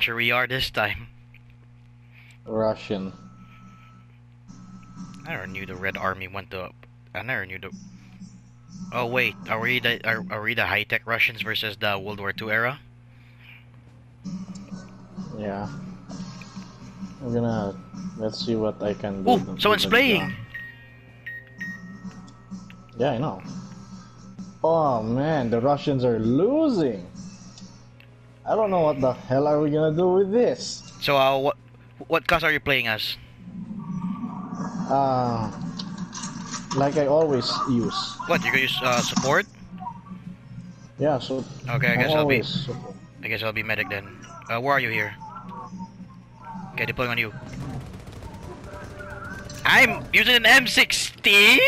country we are this time. Russian. I never knew the Red Army went to. I never knew the. Oh wait, are we the are, are we the high tech Russians versus the World War II era? Yeah. I'm gonna let's see what I can do. Oh, someone's playing. Yeah, I know. Oh man, the Russians are losing. I don't know what the hell are we gonna do with this. So uh, what what class are you playing as? Uh, like I always use. What you gonna use uh, support? Yeah, so Okay, I guess I'll be always I guess I'll be medic then. Uh, where are you here? Okay, deploying on you. I'm using an M16.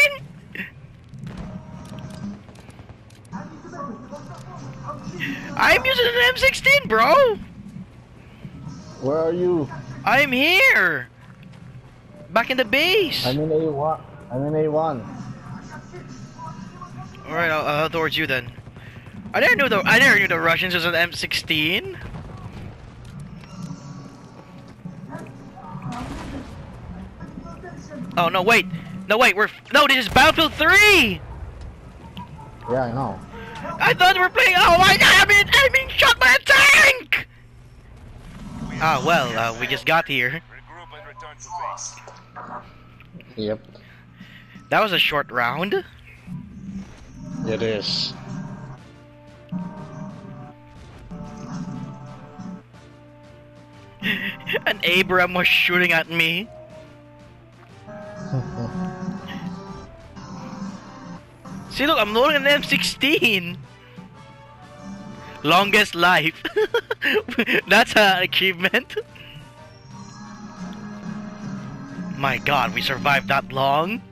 I'm using an M16, bro. Where are you? I'm here. Back in the base. I'm in A1. I'm in A1. All right, I'll, I'll head towards you then. I never knew the I never knew the Russians was an M16. Oh no! Wait, no wait. We're no. This is Battlefield 3. Yeah, I know. I thought we were playing. Oh my God! I'm being, I'm being shot by a tank. Ah well, uh, we just got here. Regroup and return to base. Yep, That was a short round. it is. An Abram was shooting at me. See, look, I'm loading an M16. Longest life. That's an achievement. My god, we survived that long?